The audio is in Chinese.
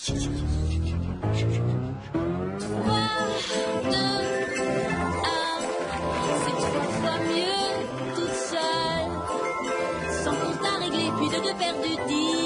谢谢谢谢谢谢谢谢。Puis de deux paires de dix.